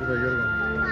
Şurada görüyorum.